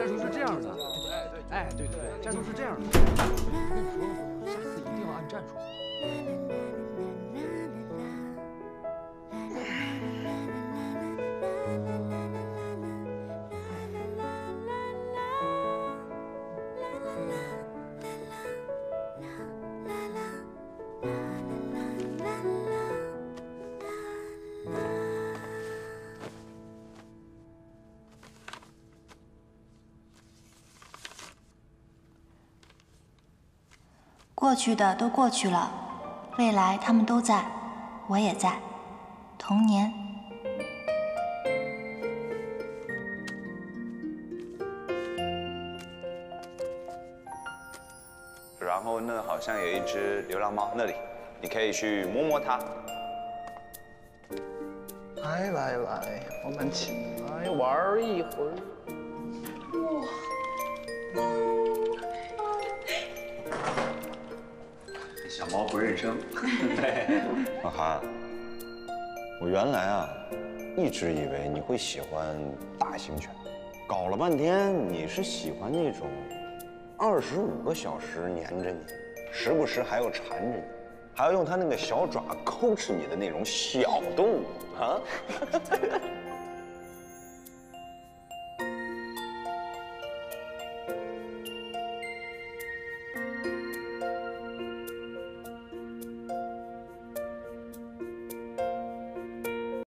战术是这样的。哎对，哎对对对，战术是这样的。我跟你说，下次一定要按战术。过去的都过去了，未来他们都在，我也在。童年，然后那好像有一只流浪猫，那里，你可以去摸摸它。来来来，我们起来玩一会儿。小猫不认生。对老韩，我原来啊，一直以为你会喜欢大型犬，搞了半天你是喜欢那种二十五个小时黏着你，时不时还要缠着你，还要用它那个小爪抠吃你的那种小动物啊。